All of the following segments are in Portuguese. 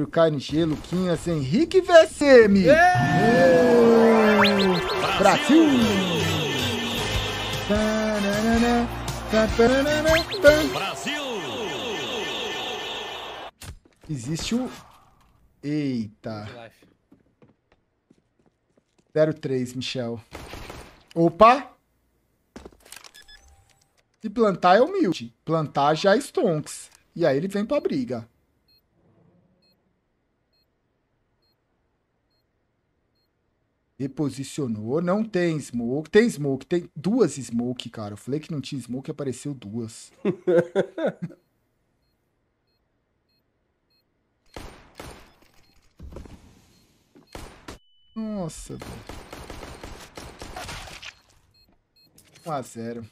o KNG, Luquinhas, Henrique VSM. Brasil! Brasil! Existe o... Eita. Life. 03, Michel. Opa! Se plantar é humilde. Plantar já é stonks. E aí ele vem pra briga. Reposicionou. Não tem smoke. Tem smoke. Tem duas smoke, cara. Eu falei que não tinha smoke e apareceu duas. Nossa, velho. 1x0.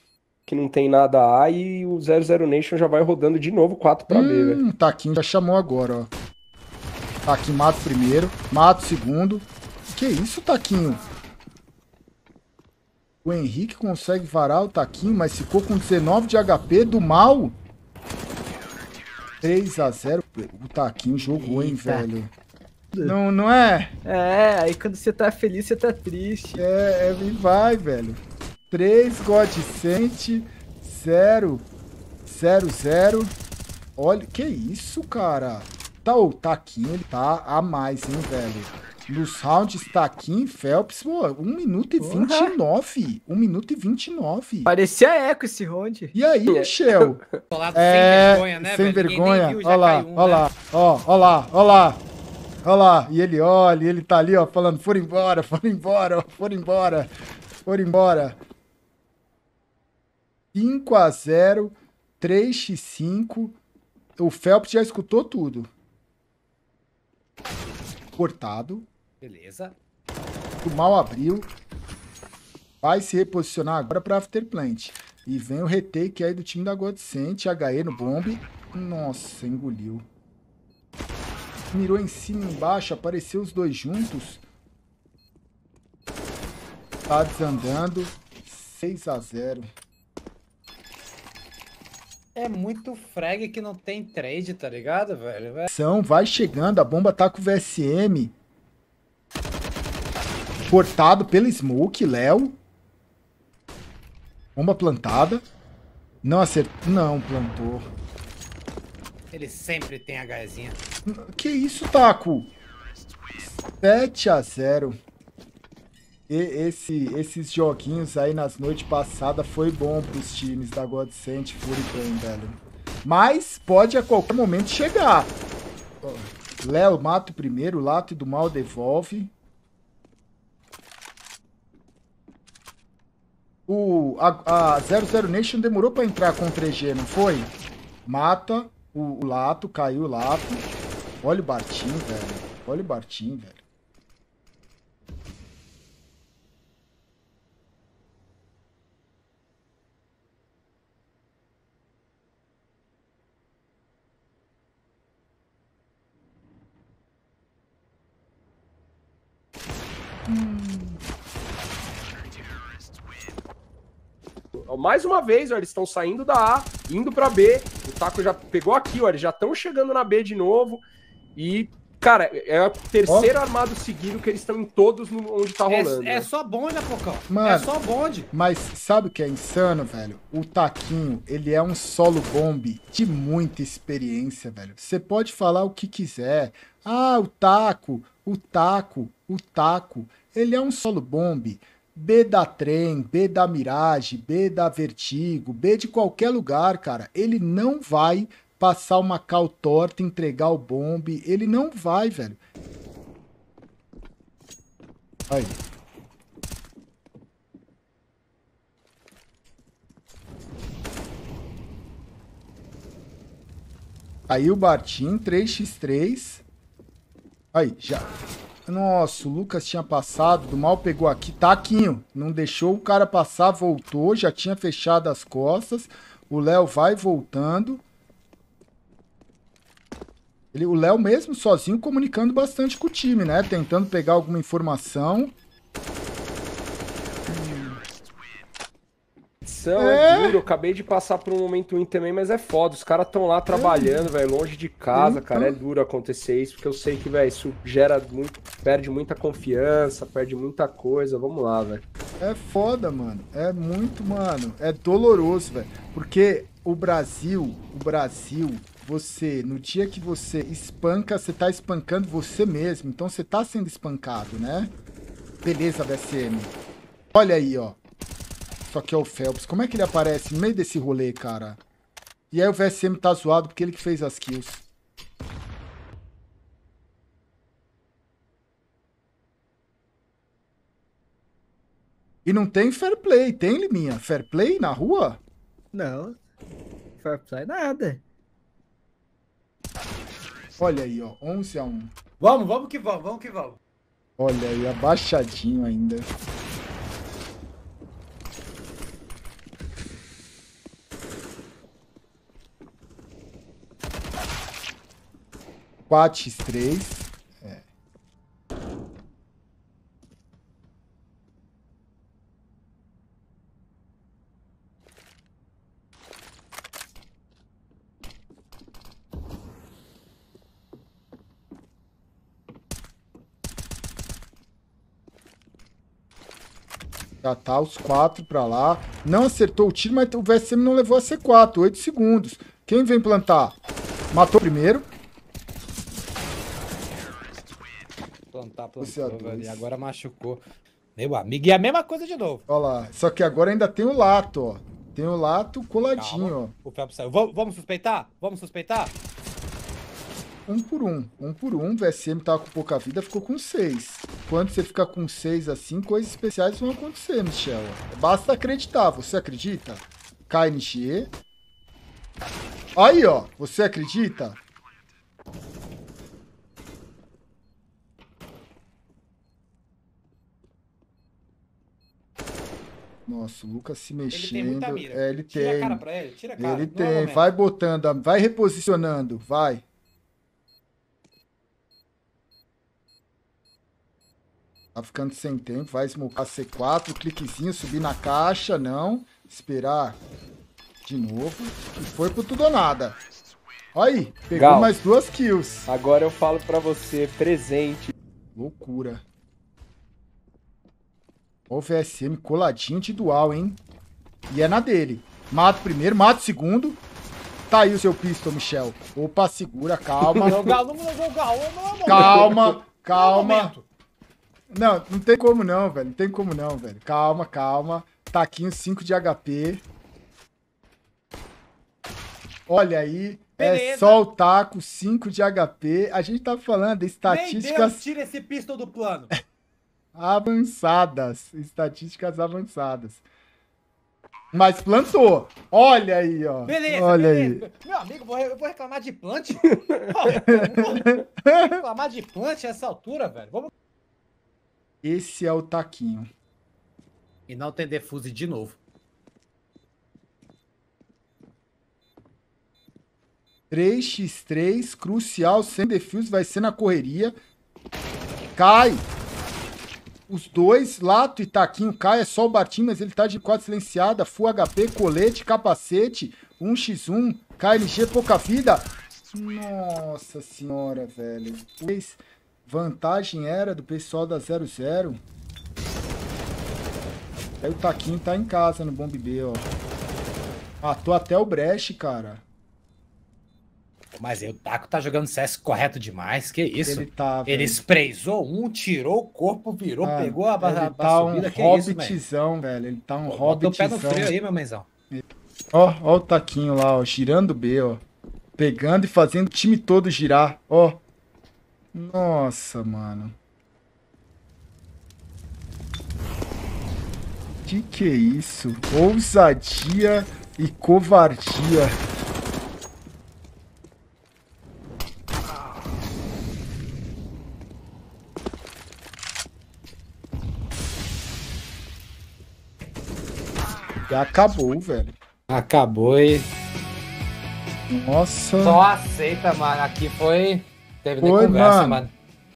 Que não tem nada A e o 00 Nation já vai rodando de novo 4 pra B, velho. Hum, Taquinho já chamou agora, ó. Taquinho mata o primeiro, mata o segundo. Que isso, Taquinho? O Henrique consegue varar o Taquinho, mas ficou com 19 de HP do mal. 3 a 0 O Taquinho jogou, hein, Eita. velho. Não, não é? É, aí quando você tá feliz, você tá triste. É, é, e vai, velho. 3 God Sent, 0, 0, 0. Olha, que isso, cara? Tá, o Taquinho, ele tá a mais, hein, velho? Nos rounds, Taquinho e Phelps, pô, 1 minuto e Porra. 29. 1 minuto e 29. Parecia eco esse round. E aí, Michel? É, sem vergonha, né, sem velho? Vergonha. viu, Olha lá, um, olha né? lá, ó, olha lá, olha lá. Olha lá, e ele olha, e ele tá ali, ó, falando, foram embora, foram embora, foram embora, foram embora. 5 a 0 3x5. O Phelps já escutou tudo. Cortado. Beleza. O mal abriu. Vai se reposicionar agora para Afterplant. E vem o retake aí do time da Godsent. HE no bombe. Nossa, engoliu. Mirou em cima e embaixo. Apareceu os dois juntos. Tá desandando. 6 a 0 É muito frag que não tem trade, tá ligado, velho? É- São, vai chegando. A bomba tá com o VSM. Cortado pelo Smoke, Léo. Bomba plantada. Não acertou. Não, plantou. Ele sempre tem HEzinha. Que isso, Taco? 7 a 0 e esse, esses joguinhos aí nas noites passadas foi bom pros times da Godsent Fury Pain, velho. Mas pode a qualquer momento chegar. Léo mata o primeiro, o Lato do Mal devolve. O, a, a 00 Nation demorou pra entrar com 3G, não foi? Mata o, o Lato, caiu o Lato. Olha o Bartim, velho. Olha o Bartim, velho. Mais uma vez, ó, eles estão saindo da A, indo pra B. O Taco já pegou aqui, ó, eles já estão chegando na B de novo. E, cara, é o terceiro armado seguido que eles estão em todos no- onde tá rolando. É, é né? só bonde, né, Pocão? Mano. É só bonde. Mas sabe o que é insano, velho? O Taquinho, ele é um solo bomb de muita experiência, velho. Você pode falar o que quiser. Ah, o Taco, o Taco, o Taco. Ele é um solo bomb. B da trem, B da Mirage, B da Vertigo, B de qualquer lugar, cara. Ele não vai passar uma cal torta, entregar o bombe. Ele não vai, velho. Aí. Aí o Bartim, 3x3. Aí, já. Nossa, o Lucas tinha passado, do mal pegou aqui. Taquinho, não deixou o cara passar, voltou, já tinha fechado as costas. O Léo vai voltando. Ele, o Léo mesmo sozinho comunicando bastante com o time, né? Tentando pegar alguma informação. É. é duro, eu acabei de passar por um momento ruim também, mas é foda. Os caras estão lá trabalhando, velho, longe de casa, Então. cara. É duro acontecer isso, porque eu sei que, velho, isso gera muito. Perde muita confiança, perde muita coisa. Vamos lá, velho. É foda, mano. É muito, mano. É doloroso, velho. Porque o Brasil, o Brasil, você, no dia que você espanca, você tá espancando você mesmo. Então você tá sendo espancado, né? Beleza, VSM. Olha aí, ó. Só que é o Phelps. Como é que ele aparece no meio desse rolê, cara? E aí o VSM tá zoado porque ele que fez as kills. E não tem fair play, tem, Liminha? Fair play na rua? Não. Fair play nada. Olha aí, ó. 11 a 1. Vamos, vamos que vamos, vamos que vamos. Olha aí, abaixadinho ainda. Quatro x três. É. Já tá os quatro pra lá. Não acertou o tiro, mas o VSM não levou a C4. 8 segundos. Quem vem plantar? Matou primeiro. Plantar, plantou, velho. E agora machucou. Meu amigo, e a mesma coisa de novo. Olha lá. Só que agora ainda tem o lato, ó. Tem o lato coladinho, O Phelps saiu. Vamos, vamos suspeitar? Vamos suspeitar? ó. Um por um. Um por um. O VSM tava com pouca vida, ficou com seis. Quando você fica com seis assim, coisas especiais vão acontecer, Michel. Basta acreditar. Você acredita? KNG. Aí, ó. Você acredita? Nossa, o Lucas se Ele mexendo. tem muita mira. É, ele Tira tem. a cara pra ele, tira a cara. Ele não é tem. Vai botando, vai reposicionando, vai. Tá ficando sem tempo, vai smocar C4, cliquezinho, subir na caixa, não. Esperar de novo. E foi pro tudo ou nada. Olha aí, pegou Gal. mais duas kills. Agora eu falo pra você, presente. Loucura. Ó o VSM coladinho de dual, hein? E é na dele. Mata o primeiro, mata o segundo. Tá aí o seu pistol, Michel. Opa, segura, calma. É calma, é calma. Não, não tem como não, velho. Não tem como não, velho. Calma, calma. Taquinho 5 de HP. Olha aí. É Beleza. só o taco 5 de HP. A gente tá falando de Nem estatísticas Deus tira esse pistol do plano. avançadas. Estatísticas avançadas. Mas plantou. Olha aí, ó. Beleza, Olha beleza. Meu amigo, vou, eu vou reclamar de plant? Vou reclamar de plant a essa altura, velho. Vamos... aí. Esse é o taquinho. E não tem defuse de novo. 3x3, crucial, sem defuse, vai ser na correria. Cai. Os dois, Lato e Taquinho, cai. É só o Bartinho, mas ele tá de quadro silenciada. Full HP, colete, capacete. 1x1, KLG, pouca vida. Nossa senhora, velho. Pois, vantagem era do pessoal da 00. Aí o Taquinho tá em casa no Bomb B, ó. Matou até o Brecht, cara. Mas aí o Taco tá jogando CS correto demais. Que isso? Ele tá, Ele sprayzou um, tirou o corpo, virou, Ah, pegou a, a, Ele tá um subida. velho? hobbitzão, velho. Ele tá um Bota o pé no hobbitzão. freio aí, meu menzão. Ó, ó o taquinho lá, ó. Girando o B, ó. Pegando e fazendo o time todo girar, ó. Nossa, mano. Que que é isso? Ousadia e covardia. Acabou, velho. Acabou e Nossa. só aceita, mano. Aqui foi. Teve Foi, conversa, mano. mano.